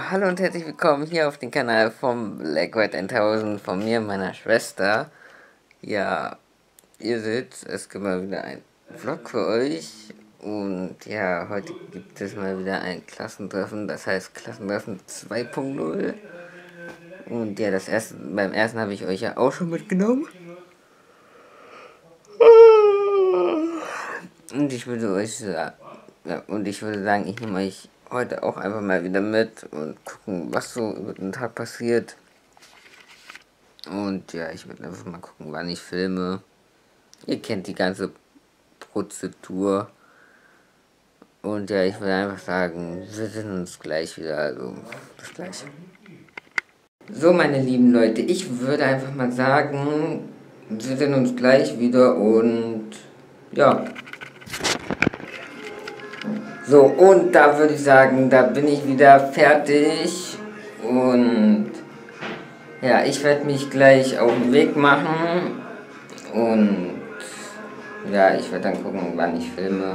Hallo und herzlich willkommen hier auf dem Kanal vom Black White 1000 von mir und meiner Schwester. Ja, ihr seht, es gibt mal wieder ein Vlog für euch. Und ja, heute gibt es mal wieder ein Klassentreffen, das heißt Klassentreffen 2.0. Und ja, das erste, beim ersten habe ich euch ja auch schon mitgenommen. Und ich würde euch sagen, ja, und ich würde sagen, ich nehme euch heute auch einfach mal wieder mit und gucken, was so über den Tag passiert. Und ja, ich werde einfach mal gucken, wann ich filme. Ihr kennt die ganze Prozedur. Und ja, ich würde einfach sagen, wir sehen uns gleich wieder. Also, bis gleich. So, meine lieben Leute, ich würde einfach mal sagen, wir sehen uns gleich wieder und ja. So, und da würde ich sagen, da bin ich wieder fertig. Und ja, ich werde mich gleich auf den Weg machen. Und ja, ich werde dann gucken, wann ich filme.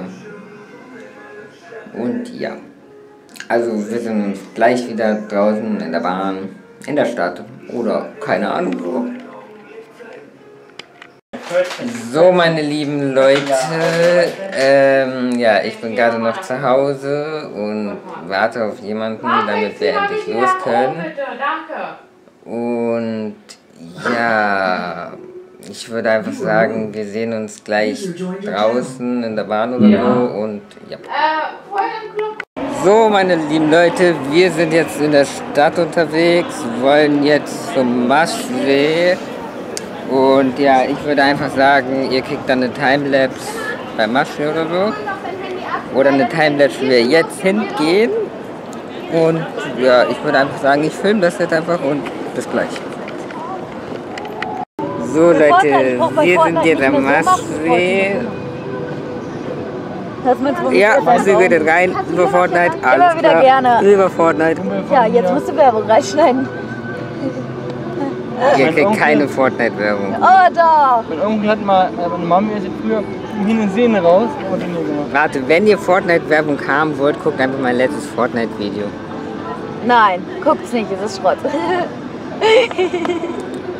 Und ja. Also wir sind uns gleich wieder draußen in der Bahn, in der Stadt oder keine Ahnung wo. So, meine lieben Leute, ähm, ja, ich bin gerade noch zu Hause und warte auf jemanden, damit wir endlich los können. Und ja, ich würde einfach sagen, wir sehen uns gleich draußen in der Bahn oder so und ja. So, meine lieben Leute, wir sind jetzt in der Stadt unterwegs, wollen jetzt zum Maschsee. Und ja, ich würde einfach sagen, ihr kriegt dann eine Timelapse beim Maschsee oder so. Oder eine Timelapse, wie wir jetzt hingehen. Und ja, ich würde einfach sagen, ich filme das jetzt einfach und bis gleich. So Leute, wir sind jetzt am Maschsee. Ja, sie geht rein über Fortnite. Immer wieder klar. gerne. Über Fortnite. Ja, jetzt musst du Werbung reinschneiden. Ihr kriegt keine Fortnite-Werbung. Oh, da. Mein Onkel hat mal, meine Mami ist jetzt früher hin und Sehne raus und. Warte, wenn ihr Fortnite-Werbung haben wollt, guckt einfach mein letztes Fortnite-Video. Nein, guckt's nicht, es ist Schrott.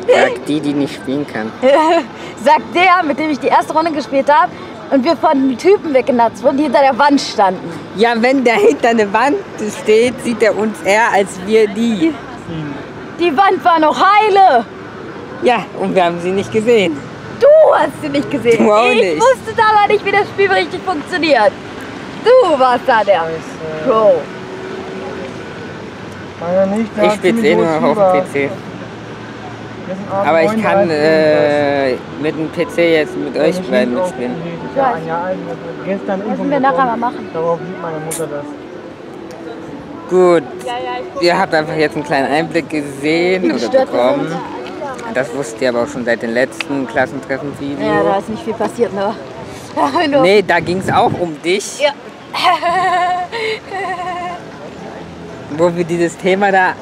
Sagt die, die nicht spielen kann. Sagt der, mit dem ich die erste Runde gespielt habe und wir von einem Typen weggenatzt wurden, die hinter der Wand standen. Ja, wenn der hinter eine Wand steht, sieht er uns eher als wir die. Die Wand war noch heile. Ja, und wir haben sie nicht gesehen. Du hast sie nicht gesehen. Du auch ich nicht. wusste da aber nicht, wie das Spiel richtig funktioniert. Du warst da der Pro. Nicht, der Ich spiele eh nur noch auf dem. PC. Aber ich 39 kann äh, mit dem PC jetzt mit Wenn euch ich beiden mitspielen. alt wurde. Gestern Müssen wir nachher mal machen. Darauf sieht meine Mutter das. Gut, ihr habt einfach jetzt einen kleinen Einblick gesehen oder bekommen. Das wusstet ihr aber auch schon seit dem letzten Klassentreffen-Video. Ja, da ist nicht viel passiert, ne? Nee, da ging es auch um dich. Ja. wo wir dieses Thema da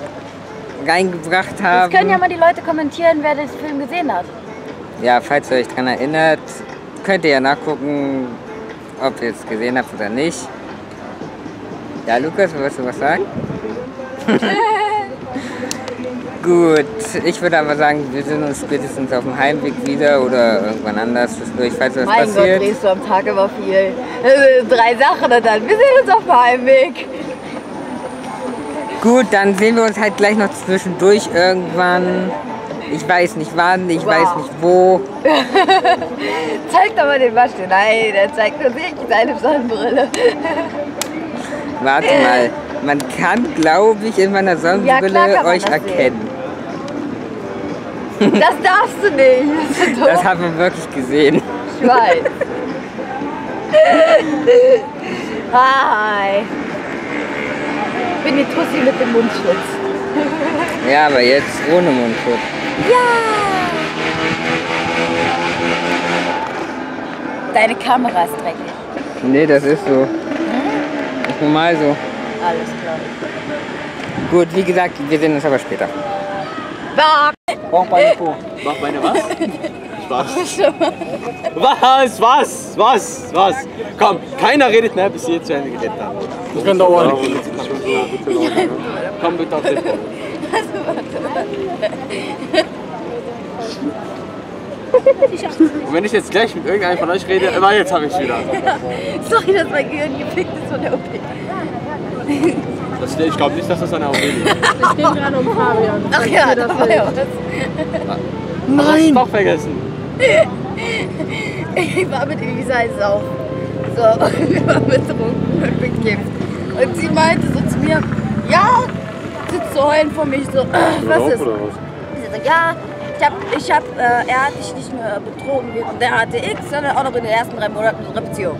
reingebracht haben. Jetzt können ja mal die Leute kommentieren, wer den Film gesehen hat. Ja, falls ihr euch daran erinnert, könnt ihr ja nachgucken, ob ihr es gesehen habt oder nicht. Ja, Lukas, willst du was sagen? Gut, ich würde aber sagen, wir sind uns spätestens auf dem Heimweg wieder oder irgendwann anders zwischendurch, falls was Mein Gott, passiert. drehst du am Tag immer viel. Äh, Drei Sachen und dann. Wir sehen uns auf dem Heimweg. Gut, dann sehen wir uns halt gleich noch zwischendurch irgendwann. Ich weiß nicht wann, ich Wow. weiß nicht wo. Zeig doch mal den Waschel. Nein, der zeigt nur sich seine Sonnenbrille. Warte mal, man kann, glaube ich, in meiner Ja, Sonnenbrille man euch erkennen. Das darfst du nicht. Das Das haben wir wirklich gesehen. Schwein. Hi. Ich bin die Tussi mit dem Mundschutz. Ja, aber jetzt ohne Mundschutz. Deine Kamera ist dreckig. Nee, das ist so. Normal so. Alles klar. Gut, wie gesagt, wir sehen uns aber später. Bah. Bauchbeine Po. Bauchbeine was? Spaß. Was, was, was, was? Komm, keiner redet mehr, bis ihr zu Ende geredet habt. Das kann dauern. Komm bitte auf den Punkt. Und wenn ich jetzt gleich mit irgendeinem von euch rede, immer jetzt habe ich wieder. Sorry, dass mein Gehirn gepickt ist von der OP. Das, ich glaube nicht, dass das eine OP ist. Es ging gerade um Fabian. Ach ja, da war ja was. Nein! doch vergessen. Ich war mit Elisa auf. So, wir waren betrunken und bekifft. Und sie meinte so zu mir, ja, sitzt so heulen vor mich, so, was ist? Sie so, ja, ich hab, ich hab, äh, er hat dich nicht nur betrogen während der HTX, sondern auch noch in den ersten drei Monaten unserer Beziehung.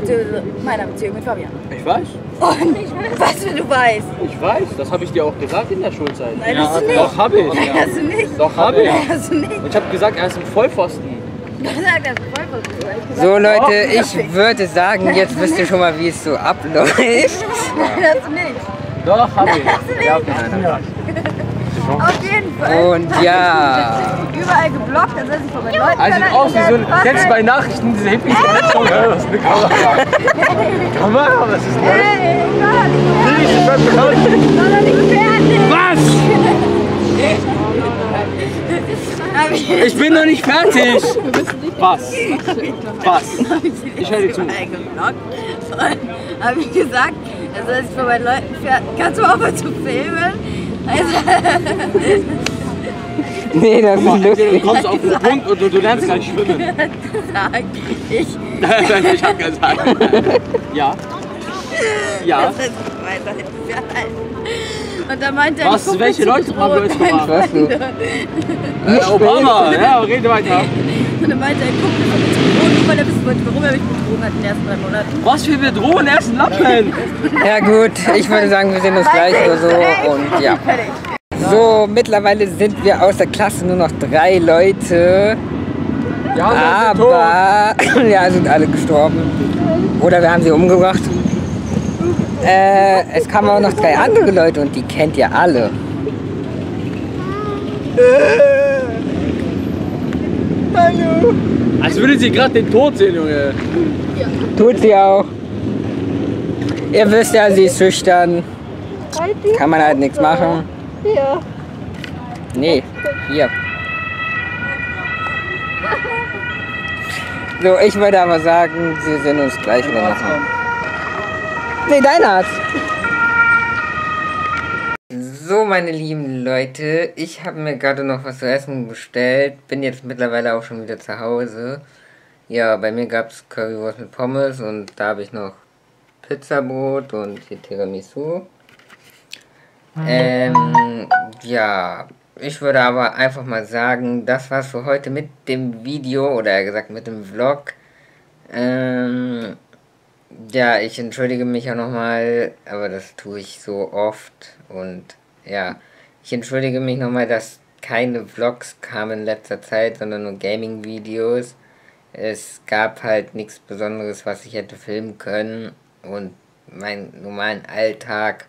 Beziehungsweise Meiner Beziehung mit Fabian. Ich weiß. Und was für du weißt. Ich weiß, das habe ich dir auch gesagt in der Schulzeit. Nein, hast du nicht. Doch, habe ich. Nein, hast du nicht. Doch, habe ich. Hast du nicht. Und ich habe gesagt, er ist ein Vollpfosten. Du hast gesagt, das ist voll von dir. Ich gesagt, So Leute, ich würde sagen, jetzt wisst ihr schon mal, wie es so abläuft. Nein, hast du nicht. Doch, habe ich. Hast du nicht. Ja, nein, nein. Auf jeden Fall. Und ja, Überall geblockt, dann sind sie von meinen Leuten. Also wie so ein, jetzt bei Nachrichten diese Hippies Netto, ja, was ist eine Kamera? Kamera, was ist das? Hey. Was? Ich bin noch nicht fertig. Was? Was? Ich höre dir zu. überall geblockt. Und hab ich gesagt, also als ich von meinen Leuten fährt, kannst du mal aufhören zu filmen? Also, nee, das ist mal, Du lustig. kommst auf den Punkt und du, du lernst gleich schwimmen. sag ich. ich hab gesagt. Ja. Ja. Das ist weiter Und da meinte er, Was? Welche Leute haben wir jetzt gemacht? Du? Äh, Obama, ja, rede weiter. Und dann meinte er, guck mir zu Drohnen, weil er wissen wollte, warum er mich betrogen hat in den ersten drei Monaten. Was für Bedrohung, er ist ein Lappen. Ja gut, ich würde sagen, wir sehen uns gleich oder so und ja. So, mittlerweile sind wir aus der Klasse nur noch drei Leute. Ja, wir sind tot. Aber ja, sind alle gestorben. Oder wir haben sie umgebracht. Äh, es kamen auch noch drei andere Leute und die kennt ihr alle. Als würde sie gerade den Tod sehen, Junge. Tut sie auch. Ihr wisst ja, sie ist schüchtern. Kann man halt nichts machen. Hier. Nee, hier. So, ich würde aber sagen, wir sehen uns gleich wieder nachher. Nee, dein Arzt. So, meine lieben Leute, ich habe mir gerade noch was zu essen bestellt. Bin jetzt mittlerweile auch schon wieder zu Hause. Ja, bei mir gab es Currywurst mit Pommes und da habe ich noch Pizzabrot und hier Tiramisu. Ähm, ja, ich würde aber einfach mal sagen, das war's für heute mit dem Video oder eher gesagt mit dem Vlog. Ähm, ja, ich entschuldige mich auch nochmal, aber das tue ich so oft und ja, ich entschuldige mich nochmal, dass keine Vlogs kamen in letzter Zeit, sondern nur Gaming-Videos. Es gab halt nichts Besonderes, was ich hätte filmen können und meinen normalen Alltag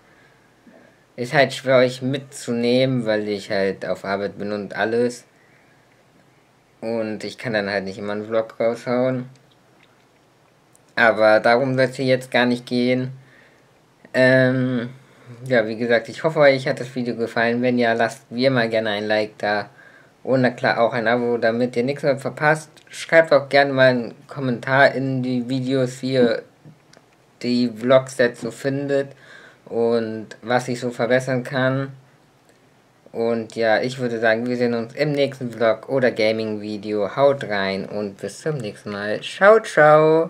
ist halt schwer euch mitzunehmen, weil ich halt auf Arbeit bin und alles. Und ich kann dann halt nicht immer einen Vlog raushauen. Aber darum soll es hier jetzt gar nicht gehen. Ähm, ja, wie gesagt, ich hoffe, euch hat das Video gefallen. Wenn ja, lasst wie immer gerne ein Like da. Und na klar auch ein Abo, damit ihr nichts mehr verpasst. Schreibt auch gerne mal einen Kommentar in die Videos, wie ihr die Vlogs jetzt so findet und was ich so verbessern kann. Und ja, ich würde sagen, wir sehen uns im nächsten Vlog oder Gaming-Video. Haut rein und bis zum nächsten Mal. Ciao, ciao.